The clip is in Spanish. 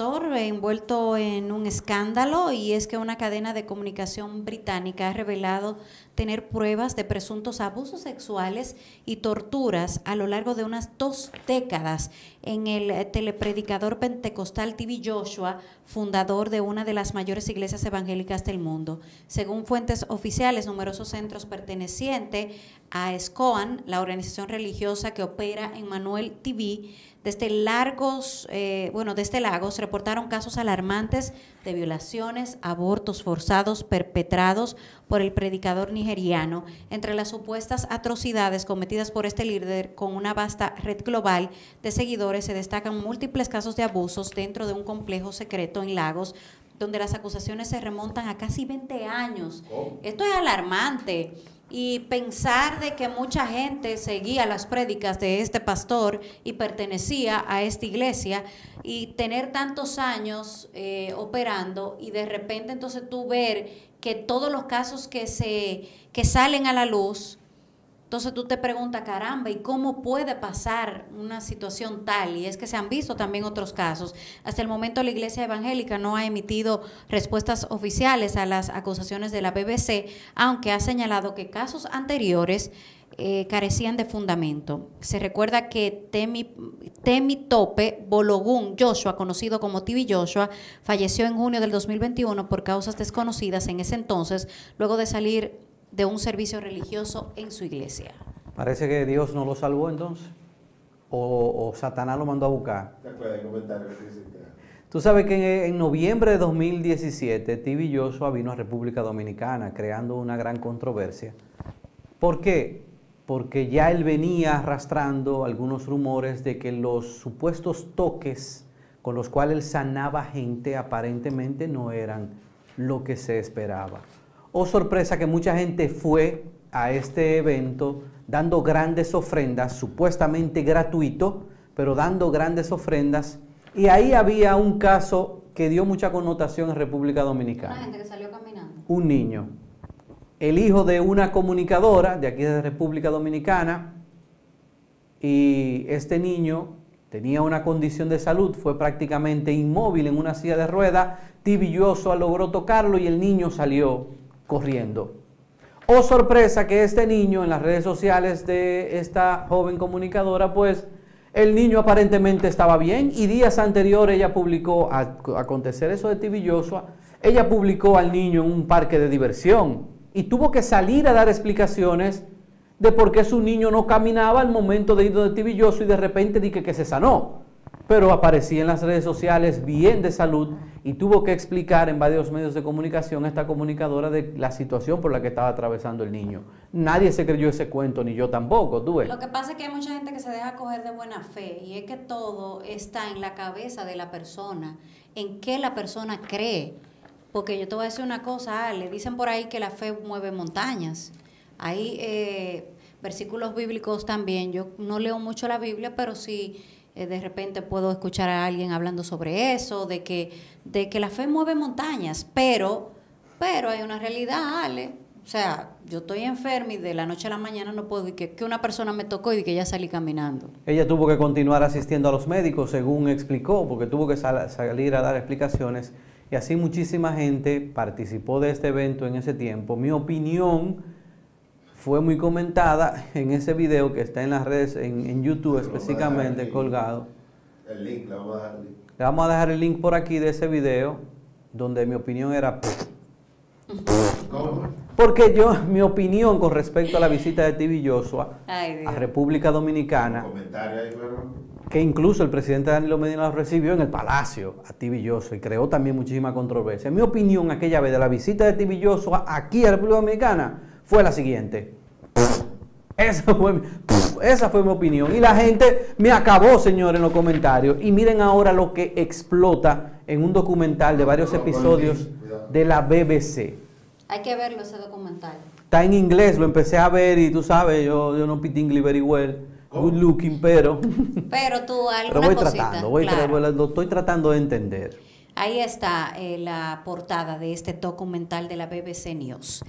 envuelto en un escándalo y es que una cadena de comunicación británica ha revelado tener pruebas de presuntos abusos sexuales y torturas a lo largo de unas dos décadas en el eh, telepredicador pentecostal TV Joshua, fundador de una de las mayores iglesias evangélicas del mundo. Según fuentes oficiales, numerosos centros pertenecientes a SCOAN, la organización religiosa que opera en Manuel TV, desde largos, eh, bueno, desde Lagos reportaron casos alarmantes de violaciones, abortos forzados perpetrados por el predicador nigeriano. Entre las supuestas atrocidades cometidas por este líder con una vasta red global de seguidores se destacan múltiples casos de abusos dentro de un complejo secreto en Lagos donde las acusaciones se remontan a casi 20 años. Esto es alarmante y pensar de que mucha gente seguía las prédicas de este pastor y pertenecía a esta iglesia y tener tantos años eh, operando y de repente entonces tú ver que todos los casos que se que salen a la luz entonces tú te preguntas, caramba, ¿y cómo puede pasar una situación tal? Y es que se han visto también otros casos. Hasta el momento la Iglesia Evangélica no ha emitido respuestas oficiales a las acusaciones de la BBC, aunque ha señalado que casos anteriores eh, carecían de fundamento. Se recuerda que Temi, Temi Tope Bologun Joshua, conocido como Tibi Joshua, falleció en junio del 2021 por causas desconocidas en ese entonces, luego de salir de un servicio religioso en su iglesia. Parece que Dios no lo salvó entonces. O, Satanás lo mandó a buscar. Tú sabes que en, noviembre de 2017 Tibi Joshua vino a República Dominicana creando una gran controversia. ¿Por qué? Porque ya él venía arrastrando algunos rumores de que los supuestos toques con los cuales él sanaba gente aparentemente no eran lo que se esperaba. Oh sorpresa que mucha gente fue a este evento dando grandes ofrendas, supuestamente gratuito, pero dando grandes ofrendas. Y ahí había un caso que dio mucha connotación en República Dominicana. Una gente que salió caminando. Un niño. El hijo de una comunicadora de aquí de República Dominicana. Y este niño tenía una condición de salud, fue prácticamente inmóvil en una silla de ruedas. Tibioso logró tocarlo y el niño salió corriendo. Oh sorpresa que este niño en las redes sociales de esta joven comunicadora, pues el niño aparentemente estaba bien y días anteriores ella publicó, a acontecer eso de TV ella publicó al niño en un parque de diversión y tuvo que salir a dar explicaciones de por qué su niño no caminaba al momento de ir de TV y de repente dije que se sanó pero aparecía en las redes sociales bien de salud y tuvo que explicar en varios medios de comunicación a esta comunicadora de la situación por la que estaba atravesando el niño. Nadie se creyó ese cuento, ni yo tampoco, tú Lo que pasa es que hay mucha gente que se deja coger de buena fe y es que todo está en la cabeza de la persona, en qué la persona cree. Porque yo te voy a decir una cosa, le dicen por ahí que la fe mueve montañas. Hay eh, versículos bíblicos también, yo no leo mucho la Biblia, pero sí eh, de repente puedo escuchar a alguien hablando sobre eso, de que, de que la fe mueve montañas, pero, pero hay una realidad, Ale. O sea, yo estoy enferma y de la noche a la mañana no puedo, y que, que una persona me tocó y que ya salí caminando. Ella tuvo que continuar asistiendo a los médicos, según explicó, porque tuvo que salir a dar explicaciones. Y así muchísima gente participó de este evento en ese tiempo. Mi opinión fue muy comentada en ese video que está en las redes, en, YouTube específicamente colgado. El link, le vamos a dejar el link. Le vamos a dejar el link por aquí de ese video, donde mi opinión era... ¿Cómo? Porque yo, mi opinión con respecto a la visita de TV Joshua a República Dominicana, que incluso el presidente Danilo Medina lo recibió en el Palacio a TV Joshua y creó también muchísima controversia. Mi opinión aquella vez de la visita de TV Joshua aquí a República Dominicana fue la siguiente. Esa fue, esa fue mi opinión. Y la gente me acabó, señor, en los comentarios. Y miren ahora lo que explota en un documental de varios episodios de la BBC. Hay que verlo ese documental. Está en inglés, lo empecé a ver y tú sabes, yo, yo no speak English very well. Good looking, pero. Pero tú algo. Pero voy tratando, voy lo estoy tratando de entender. Ahí está eh, la portada de este documental de la BBC News.